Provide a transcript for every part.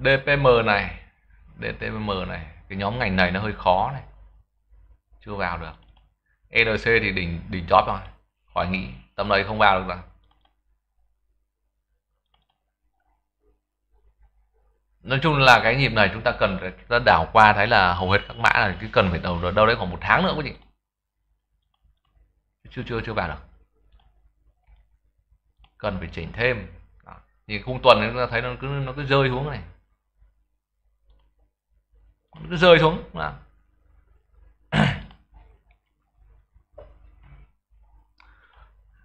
DPM này DTM này, cái nhóm ngành này nó hơi khó này. Chưa vào được. ERC thì đỉnh đỉnh chót rồi khỏi nghĩ, tầm này không vào được rồi. Nói chung là cái nhịp này chúng ta cần phải ta đảo qua thấy là hầu hết các mã là cứ cần phải đầu đâu đấy khoảng một tháng nữa quý vị. Chưa chưa chưa vào được. Cần phải chỉnh thêm. Đó. thì khung tuần chúng ta thấy nó cứ nó cứ rơi xuống này nó rơi xuống là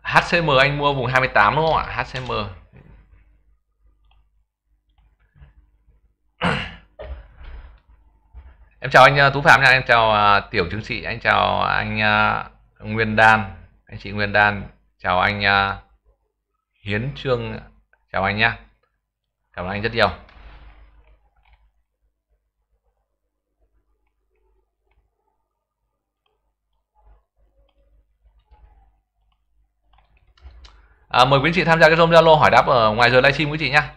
HCM anh mua vùng 28 đúng không ạ? HCM em chào anh à, Tú Phạm nha. Em chào uh, tiểu chứng sĩ. Anh chào anh uh, Nguyên Đan. Anh chị Nguyên Đan. Chào anh uh, Hiến Trương. Chào anh nhá. Cảm ơn anh rất nhiều. À, mời quý chị tham gia cái room Zalo hỏi đáp ở ngoài giờ livestream quý chị nhá.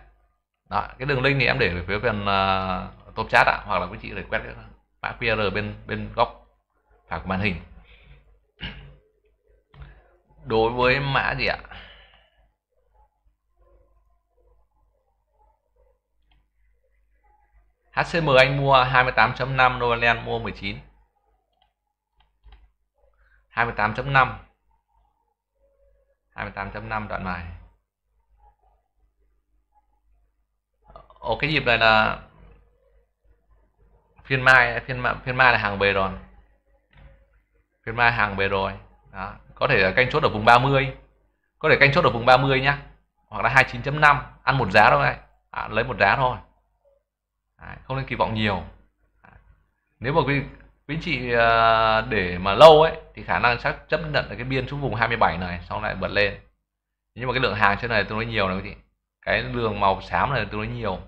Đó cái đường link thì em để về phía phần uh, top chat ạ à, hoặc là quý chị để quét cái mã QR bên bên góc phải của màn hình. Đối với mã gì ạ? HCM anh mua 28.5 Novaland mua 19 28.5 28.5 đoạn bài. Ồ cái nhịp này là phiên mai phiên mai, phiên mai là hàng về rồi. Phiên mai hàng về rồi. Đó. có thể là canh chốt ở vùng 30 có thể canh chốt ở vùng 30 nhá. Hoặc là 29.5 ăn một giá thôi. Này à, lấy một giá thôi. À, không nên kỳ vọng nhiều. À, nếu mà quý quý chị à, để mà lâu ấy, thì khả năng chắc chấp nhận được cái biên xuống vùng 27 này, xong lại bật lên. Nhưng mà cái lượng hàng trên này tôi nói nhiều này quý chị. Cái đường màu xám này tôi nói nhiều.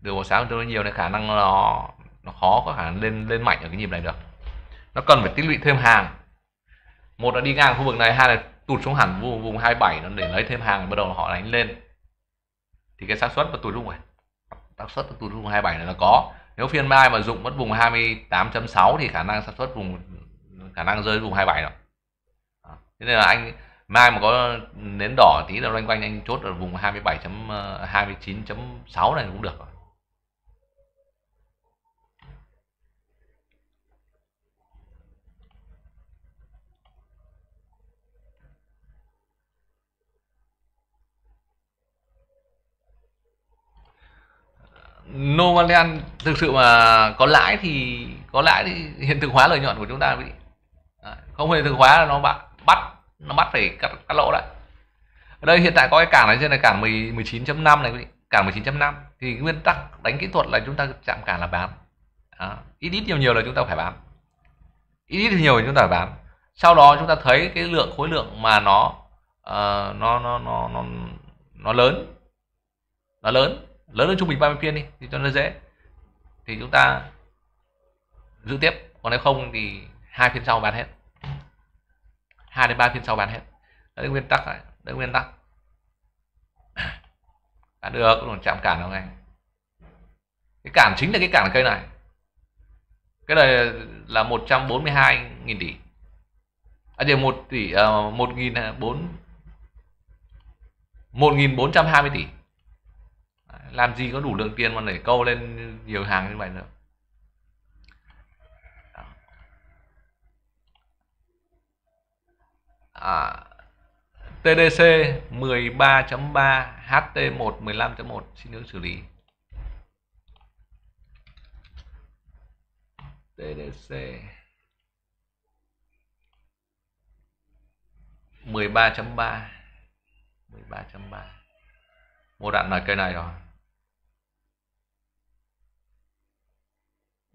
Đường màu xám tôi nói nhiều nên khả năng nó nó khó có khả năng lên lên mạnh ở cái nhịp này được. Nó cần phải tích lũy thêm hàng. Một là đi ngang khu vực này, hai là tụt xuống hẳn vùng vùng 27 nó để lấy thêm hàng, bắt đầu họ đánh lên. Thì cái xác suất và tụt xuống này. Xác suất tụt vùng 27 này là có nếu phiên mai mà dụng mất vùng 28.6 thì khả năng sản xuất vùng, khả năng rơi vùng 27 rồi. Thế nên là anh mai mà có nến đỏ tí là loanh quanh anh chốt ở vùng 27.29.6 ờ, này cũng được rồi. Novaland thực sự mà có lãi thì có lãi thì hiện thực hóa lợi nhuận của chúng ta bị không hiện thực hóa là nó bắt bắt nó bắt phải cắt, cắt lỗ đấy. ở đây hiện tại có cái cản này trên này cản 10, 19.5 này quý vị cản 19.5 thì nguyên tắc đánh kỹ thuật là chúng ta chạm cản là bán. À, ít ít nhiều nhiều là chúng ta phải bán. Ít ít nhiều thì chúng ta phải bán. Sau đó chúng ta thấy cái lượng khối lượng mà nó uh, nó nó nó nó nó lớn. Nó lớn lớn hơn trung bình 30 phiên đi thì cho nó dễ. Thì chúng ta giữ tiếp còn nếu không thì hai phiên sau bán hết. Hai đến ba phiên sau bán hết. Đấy nguyên tắc đấy, đấy nguyên tắc. Bán được còn chạm cản đâu ngay cái cản chính là cái cản cây này. Cái này là 142.000 tỷ. À thì một tỷ uh, một nghìn bốn một nghìn bốn trăm hai mươi tỷ làm gì có đủ lượng tiền mà để câu lên nhiều hàng như vậy nữa. À, TDC 13.3 HT1 15.1 xin hướng xử lý. TDC 13.3 13.3 một đoạn là cây này rồi.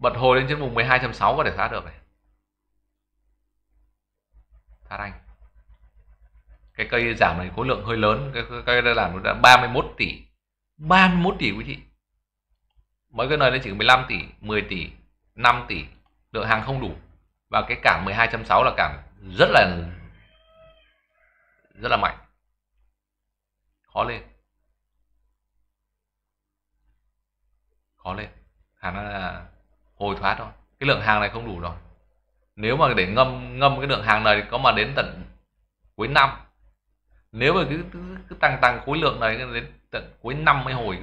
Bật hồi lên trên vùng 12.6 có thể thoát được này. Phá anh cái cây giảm này khối lượng hơi lớn, cái cây đã làm đã 31 tỷ. 31 tỷ quý chị mấy cái này nó chỉ 15 tỷ 10 tỷ 5 tỷ. Lượng hàng không đủ. Và cái cản 12.6 là cản rất là rất là mạnh. Khó lên. Khó lên. Khả năng là hồi thoát thôi cái lượng hàng này không đủ rồi. Nếu mà để ngâm ngâm cái lượng hàng này có mà đến tận cuối năm. Nếu mà cứ, cứ, cứ tăng tăng khối lượng này đến tận cuối năm mới hồi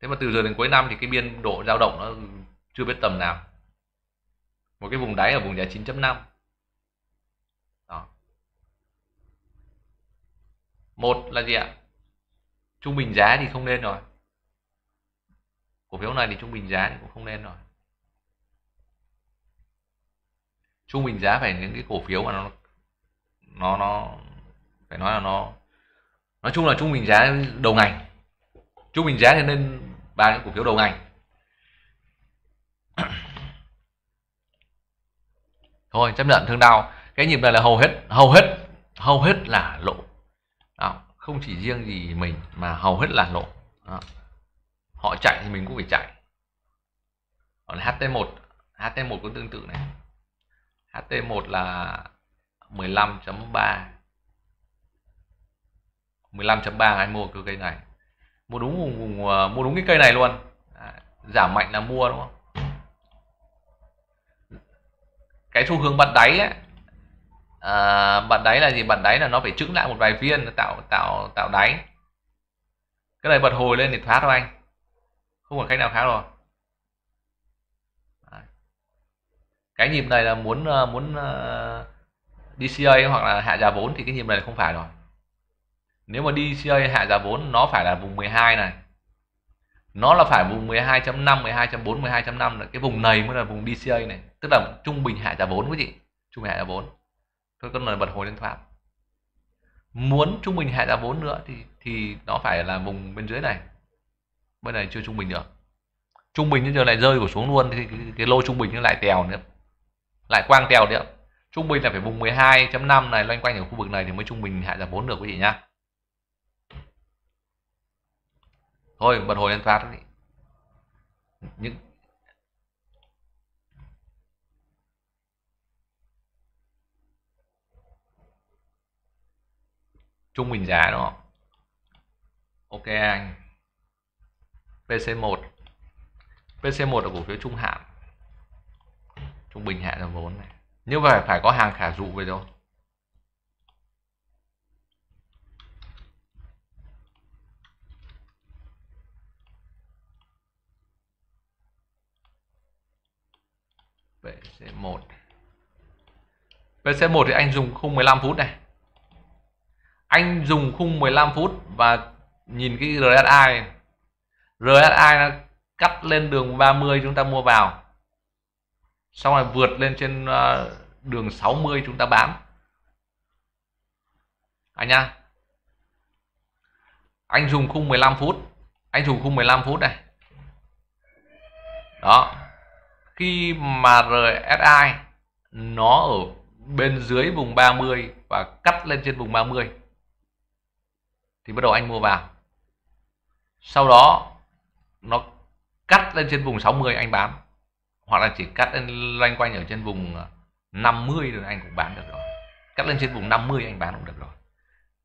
thế mà từ giờ đến cuối năm thì cái biên độ dao động nó chưa biết tầm nào. Một cái vùng đáy ở vùng giá 9.5 đó. Một là gì ạ? Trung bình giá thì không nên rồi cổ phiếu này thì trung bình giá thì cũng không nên rồi. Trung bình giá phải những cái cổ phiếu mà nó nó nó, phải nói là nó, nói chung là trung bình giá đầu ngành. Trung bình giá thì nên ba cái cổ phiếu đầu ngành. Thôi, chấp nhận thương đau. Cái nhịp này là hầu hết hầu hết hầu hết là lộ. Đó. không chỉ riêng gì mình mà hầu hết là lộ. Đó họ chạy thì mình cũng phải chạy. Còn HT1 HT1 cũng tương tự này. HT1 là 15.3 15.3 ai mua cái cây này. Mua đúng vùng, vùng ờ, mua đúng cái cây này luôn. À, giảm mạnh là mua đúng không? Cái xu hướng bật đáy ấy, ờ, à, bật đáy là gì? Bật đáy là nó phải trứng lại một vài viên tạo tạo tạo đáy. Cái này bật hồi lên thì thoát thôi anh không còn cách nào khác rồi. Cái nhịp này là muốn ờ, muốn ờ, DCA hoặc là hạ giá vốn thì cái nhịp này không phải rồi. Nếu mà DCA hạ giá vốn, nó phải là vùng 12 này. Nó là phải vùng 12.5 12.4 12.5 là cái vùng này mới là vùng DCA này. Tức là trung bình hạ giá vốn quý chị trung bình hạ giá vốn. Thôi con lần bật hồi lên thoại muốn trung bình hạ giá vốn nữa thì thì nó phải là vùng bên dưới này bên này chưa trung bình được. Trung bình bây giờ lại rơi của xuống luôn thì cái, cái lô trung bình nó lại tèo nữa. Lại quang tèo nữa. Trung bình là phải vùng 12.5 này loanh quanh ở khu vực này thì mới trung bình hạ giảm vốn được quý vị nhá. Thôi bật hồi lên phát đi. Những trung bình giá đó ok anh. PC1 PC1 là cổ phiếu trung hạn. Trung bình hạn là vốn này. Như vậy phải có hàng khả dụ về rồi. PC1 PC1 thì anh dùng khung 15 phút này. Anh dùng khung 15 phút và nhìn cái RSI RSI nó cắt lên đường 30 chúng ta mua vào. Xong rồi vượt lên trên ờ, đường 60 chúng ta bán. Anh nha anh dùng khung 15 phút. Anh dùng khung 15 phút này. Đó. Khi mà RSI nó ở bên dưới vùng 30 và cắt lên trên vùng 30 thì bắt đầu anh mua vào. Sau đó nó cắt lên trên vùng 60 anh bán, hoặc là chỉ cắt lên loanh quanh ở trên vùng à, 50 rồi anh cũng bán được rồi. Cắt lên trên vùng 50 anh bán cũng được rồi.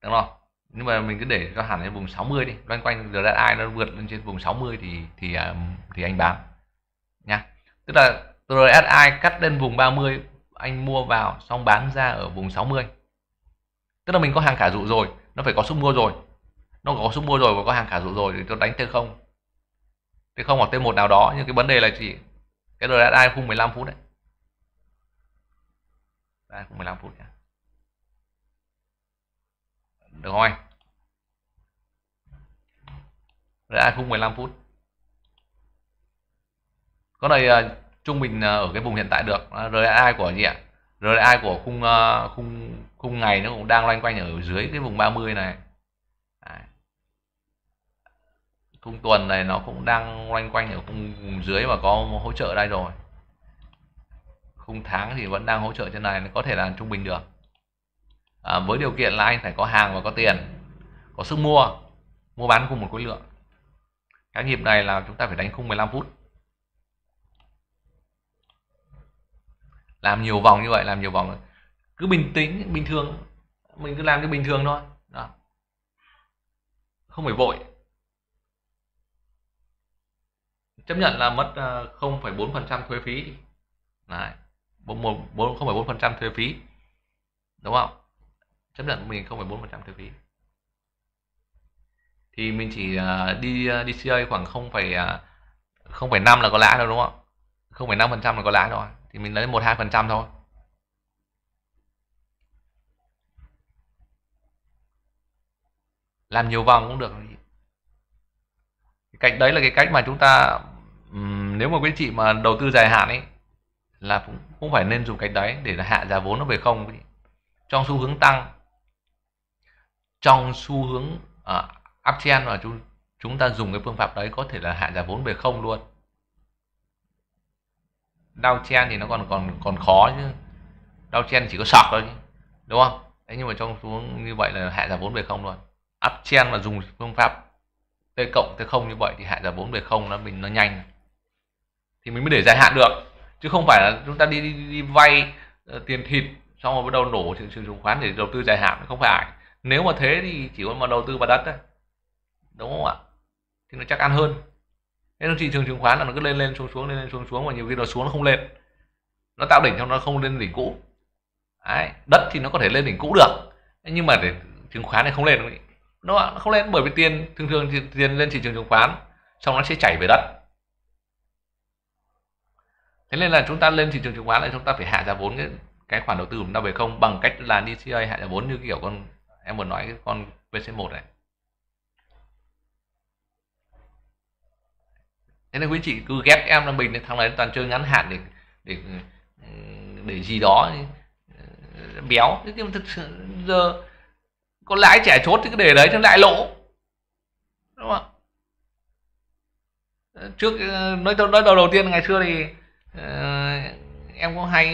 Đúng không? Nhưng mà mình cứ để cho hẳn lên vùng 60 đi, loanh quanh giờ ai nó vượt lên trên vùng 60 thì thì à, thì anh bán nha tức là RSI cắt lên vùng 30 anh mua vào xong bán ra ở vùng 60 tức là mình có hàng khả dụ rồi, nó phải có sức mua rồi. Nó có sức mua rồi và có hàng khả dụ rồi thì tôi đánh t không t không hoặc t một nào đó nhưng cái vấn đề là chỉ cái đợt RSI khung 15 phút đấy. Đây khung 15 phút nhé được không anh? RSI khung 15 phút. Có này uh, trung bình uh, ở cái vùng hiện tại được. À, uh, RSI của gì ạ? RSI của khung uh, khung khung ngày nó cũng đang loanh quanh ở dưới cái vùng 30 này Đấy khung tuần này nó cũng đang loanh quanh ở khung vùng dưới và có hỗ trợ đây rồi. Khung tháng thì vẫn đang hỗ trợ trên này có thể là trung bình được. À, với điều kiện là anh phải có hàng và có tiền có sức mua mua bán cùng một khối lượng. Cái nhịp này là chúng ta phải đánh khung 15 phút. Làm nhiều vòng như vậy làm nhiều vòng cứ bình tĩnh bình thường. Mình cứ làm cái bình thường thôi. Đó. Không phải vội. Chấp nhận là mất ờ, 0,4% thuế phí. Đấy. 0,4% thuế phí. Đúng không? Chấp nhận mình 0,4% thuế phí. Thì mình chỉ ờ, đi ờ, đi CA khoảng 0, 0,5 là có lãi rồi đúng không? 0,5% là có lãi rồi. Thì mình lấy 1 2% thôi. Làm nhiều vòng cũng được. Cái cách đấy là cái cách mà chúng ta nếu mà quý chị mà đầu tư dài hạn ấy là cũng cũng phải nên dùng cách đấy để là hạ giá vốn nó về không trong xu hướng tăng trong xu hướng uh, uptrend mà chúng chúng ta dùng cái phương pháp đấy có thể là hạ giá vốn về không luôn. Downtrend thì nó còn còn còn khó chứ. Downtrend chỉ có sọc thôi đúng không? Đấy nhưng mà trong xu hướng như vậy là hạ giá vốn về không luôn. Uptrend mà dùng phương pháp t cộng t không như vậy thì hạ giá vốn về không nó mình nó nhanh thì mình mới để dài hạn được. Chứ không phải là chúng ta đi đi, đi vay uh, tiền thịt xong rồi bắt đầu nổ thị trường chứng khoán để đầu tư dài hạn không phải nếu mà thế thì chỉ có mà đầu tư vào đất thôi. Đúng không ạ? Thì nó chắc ăn hơn. Nên thị trường chứng khoán là nó cứ lên lên xuống xuống lên lên xuống xuống và nhiều khi nó xuống nó không lên. Nó tạo đỉnh xong nó không lên đỉnh cũ. Đấy. đất thì nó có thể lên đỉnh cũ được. Nhưng mà để chứng khoán này không lên đúng không nó không lên bởi vì tiền thường thường thì tiền lên thị trường chứng khoán xong nó sẽ chảy về đất thế nên là chúng ta lên thị trường chứng khoán là chúng ta phải hạ giá vốn cái, cái khoản đầu tư của chúng ta về không bằng cách là DCA hạ giá vốn như kiểu con em vừa nói cái con VC1 này. Thế nên quý chị cứ ghét em là mình thằng này toàn chơi ngắn hạn để để để gì đó béo. Nhưng thực sự giờ có lãi trẻ chốt thì cứ để đấy cho lại lỗ. Đúng không trước ờ, nói nói đầu đầu tiên ngày xưa thì Ờ, em cũng hay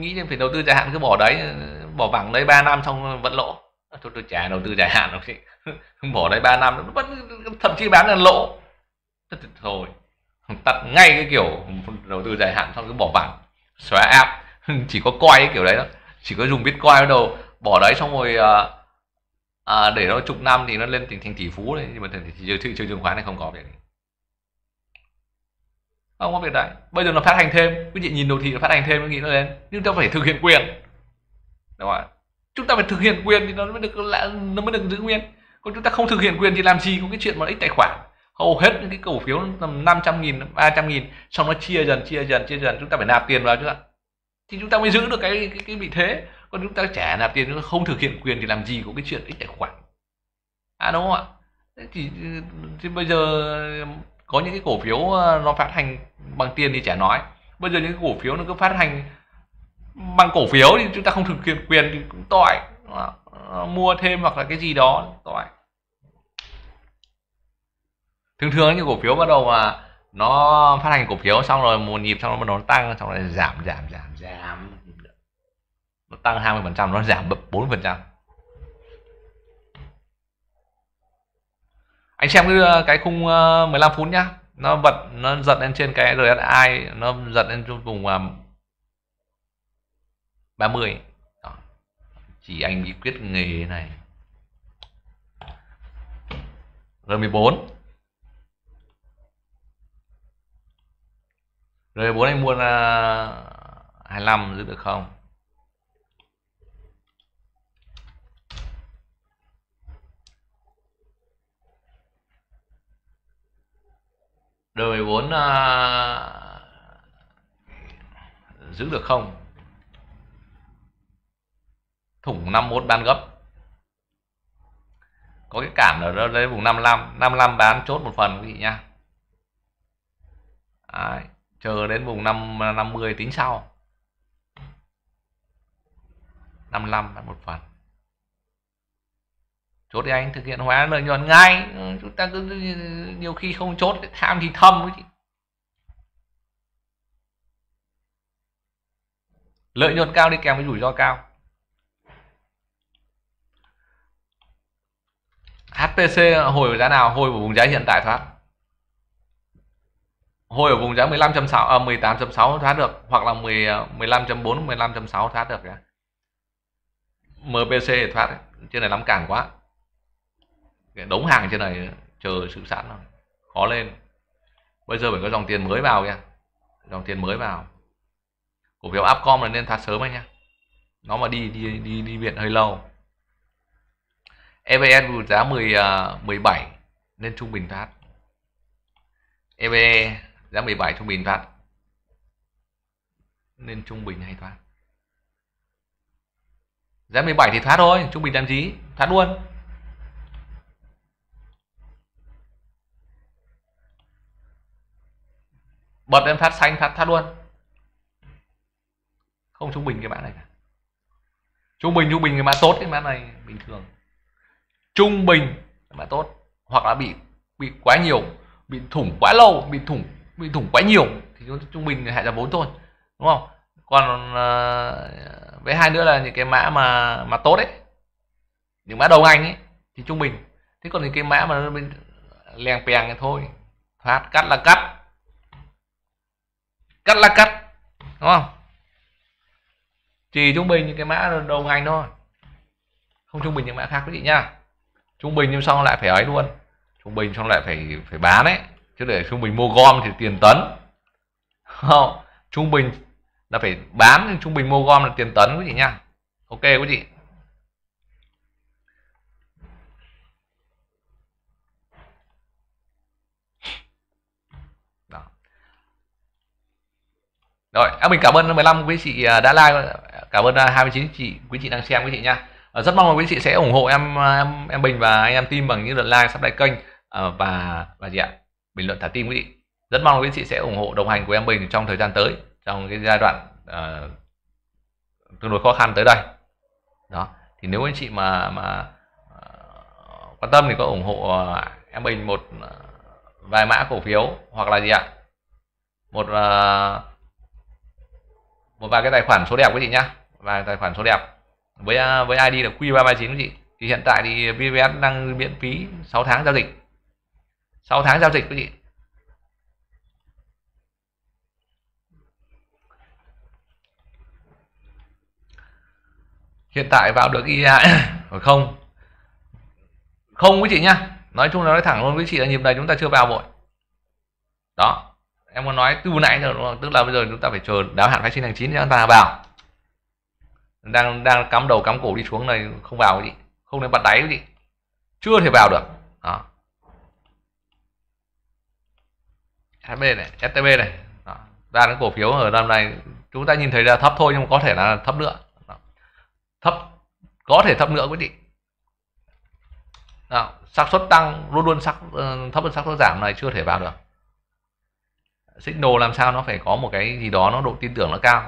nghĩ nên phải đầu tư dài hạn cứ bỏ đấy bỏ vẳng đấy 3 năm xong vẫn lỗ. Thôi tôi trả đầu tư dài hạn ok bỏ đấy 3 năm nó vẫn thậm chí bán là lỗ. Thôi tắt ngay cái kiểu đầu tư dài hạn xong cứ bỏ vẳng. Xóa app chỉ có coi cái kiểu đấy đó chỉ có dùng bitcoin bắt đầu bỏ đấy xong rồi à, à, để nó chục năm thì nó lên thành thành tỷ phú đấy. Nhưng mà thị trường thị trường chứng khoán này không có việc không có việc đấy. Bây giờ nó phát hành thêm. Quý vị nhìn đồ thị nó phát hành thêm nó nghĩ nó lên. Nhưng ta phải thực hiện quyền. Đúng không ạ? Chúng ta phải thực hiện quyền thì nó mới được nó mới được giữ nguyên. Còn chúng ta không thực hiện quyền thì làm gì có cái chuyện mà ít tài khoản? Hầu hết những cái cổ phiếu tầm 500 nghìn 300 nghìn xong nó chia dần chia dần chia dần chúng ta phải nạp tiền vào chứ ạ. Thì chúng ta mới giữ được cái cái, cái vị thế. Còn chúng ta trả nạp tiền chúng ta không thực hiện quyền thì làm gì có cái chuyện ít tài khoản? À đúng không ạ? Thì, thì bây giờ có những cái cổ phiếu ờ, nó phát hành bằng tiền thì chả nói. Bây giờ những cái cổ phiếu nó cứ phát hành bằng cổ phiếu thì chúng ta không thực hiện quyền thì cũng tội. Ờ, ờ, mua thêm hoặc là cái gì đó tội. Thường thường những cổ phiếu bắt đầu mà nó phát hành cổ phiếu xong rồi một nhịp xong rồi nó tăng, xong rồi giảm giảm giảm giảm. Nó tăng 20 phần trăm, nó giảm 4 phần trăm. Anh xem cái ờ, cái khung ờ, 15 phút nhá. Nó bật, nó giật lên trên cái RSI nó giật lên trong vùng ờ, 30 Đó. chỉ anh bí quyết nghề này. R14 R14 anh mua là 25 giữ được không? Đời 14 uh, à, giữ được không? Thủng 51 bán gấp. Có cái cản ở đó đấy vùng 55 55 bán chốt một phần quý vị nhá. Đấy, chờ đến vùng 5 50 tính sau. 55 bán một phần chốt thì anh thực hiện hóa lợi nhuận ngay. Ừ, chúng ta cứ nhiều khi không chốt tham thì thâm ấy lợi nhuận cao đi kèm với rủi ro cao. HPC hồi ở giá nào? Hồi ở vùng giá hiện tại thoát. Hồi ở vùng giá 15.6 à, 18.6 thoát được hoặc là 10 15.4 15.6 thoát được kìa MPC thoát trên này lắm cản quá cái đống hàng trên này chờ sự sẵn khó lên. Bây giờ phải có dòng tiền mới vào kìa dòng tiền mới vào. Cổ phiếu Upcom là nên thoát sớm anh nhá. Nó mà đi đi đi đi viện hơi lâu. EVN vừa giá 10 uh, 17 nên trung bình thoát. EVE giá 17 trung bình thoát. Nên trung bình hay thoát. Giá 17 thì thoát thôi trung bình làm gì? Thoát luôn. Bật lên phát xanh phát phát luôn. Không trung bình cái mã này cả. Trung bình trung bình cái mã tốt cái mã này bình thường. Trung bình cái mã tốt. Hoặc là bị bị quá nhiều bị thủng quá lâu bị thủng bị thủng quá nhiều thì trung bình hạ giá vốn thôi. Đúng không? Còn uh, với hai nữa là những cái mã mà mà tốt đấy những mã đầu ngành ấy thì trung bình. Thế còn những cái mã mà nó bên lèng pèng thì thôi thoát cắt là cắt cắt là cắt, đúng không? Chỉ trung bình những cái mã đầu ngành thôi. Không trung bình những mã khác quý vị nhá. Trung bình nhưng xong lại phải ấy luôn. Trung bình xong lại phải phải bán ấy. Chứ để trung bình mua gom thì tiền tấn. Không? Trung bình là phải bán, nhưng trung bình mua gom là tiền tấn quý vị nhá. Ok quý vị Đó rồi em mình cảm ơn 15 quý chị à, đã like cảm ơn à, 29 chị quý chị đang xem quý chị nha ờ, rất mong là quý chị sẽ ủng hộ em à, em em Bình và anh em team bằng những lượt like subscribe kênh ờ, và và gì ạ? Bình luận thả tim quý vị. Rất mong quý chị sẽ ủng hộ đồng hành của em Bình trong thời gian tới trong cái giai đoạn uh, tương đối khó khăn tới đây. Đó thì nếu anh chị mà mà uh, quan tâm thì có ủng hộ uh, em Bình một uh, vài mã cổ phiếu hoặc là gì ạ? Một uh, một vài cái tài khoản số đẹp quý chị nhá. Và tài khoản số đẹp. Với à, với ID là Q339 quý chị thì hiện tại thì VPS đang miễn phí 6 tháng giao dịch. 6 tháng giao dịch quý chị hiện tại vào được IA hoặc không? Không quý chị nhá. Nói chung là nói thẳng luôn với chị là nhịp này chúng ta chưa vào vội. Đó em muốn nói từ nãy rồi đúng không? tức là bây giờ chúng ta phải chờ đáo hạn phái sinh tháng 9 cho chúng ta vào. Đang đang cắm đầu cắm cổ đi xuống này, không vào gì không nên bắt đáy gì chưa thể vào được. Đó. HB này STB này. Đó. ra những cổ phiếu ở năm này chúng ta nhìn thấy là thấp thôi nhưng có thể là thấp nữa. Thấp, có thể thấp nữa quý vị. Xác suất tăng, luôn luôn sắc ờ, thấp hơn xác suất giảm này chưa thể vào được signal làm sao nó phải có một cái gì đó nó độ tin tưởng nó cao.